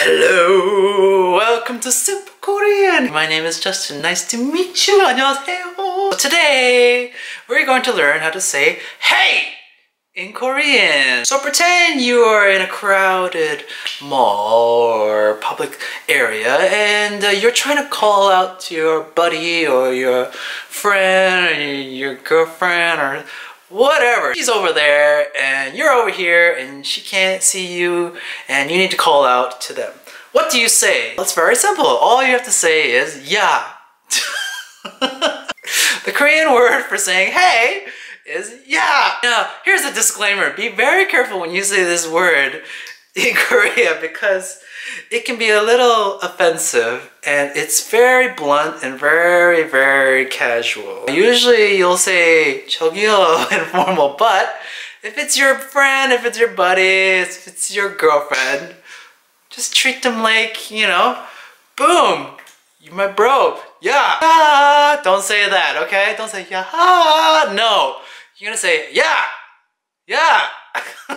Hello, welcome to Simple Korean. My name is Justin. Nice to meet you. 안녕하세요. Today, we're going to learn how to say hey in Korean. So pretend you are in a crowded mall or public area and uh, you're trying to call out to your buddy or your friend or your girlfriend or whatever. She's over there and you're over here and she can't see you and you need to call out to them. What do you say? It's very simple. All you have to say is yeah. the Korean word for saying hey is yeah. Now, here's a disclaimer. Be very careful when you say this word in Korea because it can be a little offensive and it's very blunt and very, very casual. Usually you'll say 저기요 informal, but if it's your friend, if it's your buddy, if it's your girlfriend, just treat them like, you know, boom, you my bro. Yeah. Ah, don't say that, okay? Don't say yeah. Ah, no. You're gonna say yeah. Yeah.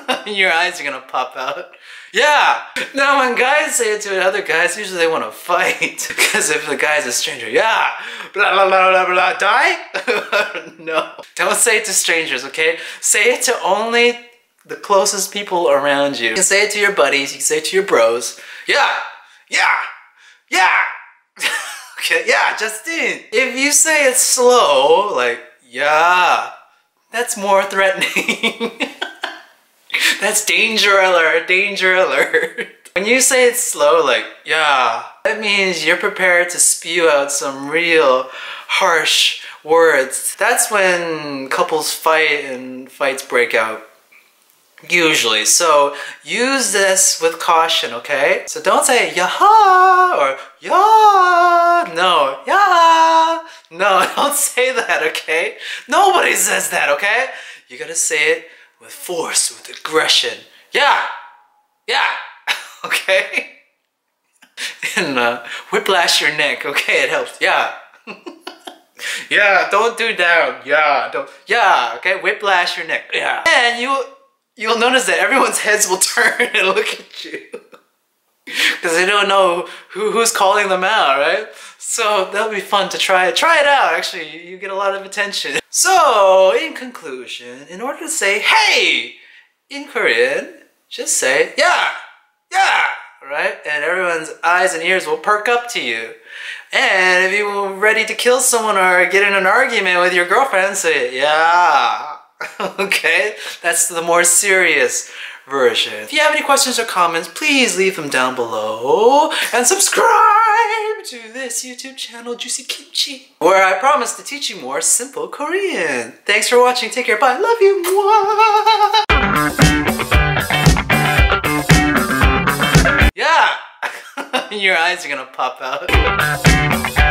Your eyes are gonna pop out. Yeah! Now when guys say it to other guys, usually they want to fight. because if the guy's a stranger, yeah! Blah blah blah blah blah, die? no. Don't say it to strangers, okay? Say it to only the closest people around you. You can say it to your buddies, you can say it to your bros. Yeah! Yeah! Yeah! okay, yeah, Justin! If you say it slow, like, yeah, that's more threatening. That's danger alert, danger alert. When you say it slow, like, yeah, that means you're prepared to spew out some real harsh words. That's when couples fight and fights break out. Usually. So use this with caution, okay? So don't say yaha or ya. No, ya. No, don't say that, okay? Nobody says that, okay? You gotta say it with force, with aggression. Yeah, yeah, okay? and uh, whiplash your neck, okay, it helps, yeah. yeah, don't do that, yeah, don't, yeah, okay, whiplash your neck, yeah. And you, you'll notice that everyone's heads will turn and look at you. Because they don't know who, who's calling them out, right? So that'll be fun to try it. Try it out, actually. You get a lot of attention. So, in conclusion, in order to say hey in Korean, just say yeah, yeah, right? And everyone's eyes and ears will perk up to you. And if you're ready to kill someone or get in an argument with your girlfriend, say yeah. okay? That's the more serious version. If you have any questions or comments, please leave them down below. And subscribe to this YouTube channel, Juicy Kimchi, where I promise to teach you more simple Korean. Thanks for watching. Take care. Bye. Love you. Yeah! Your eyes are gonna pop out.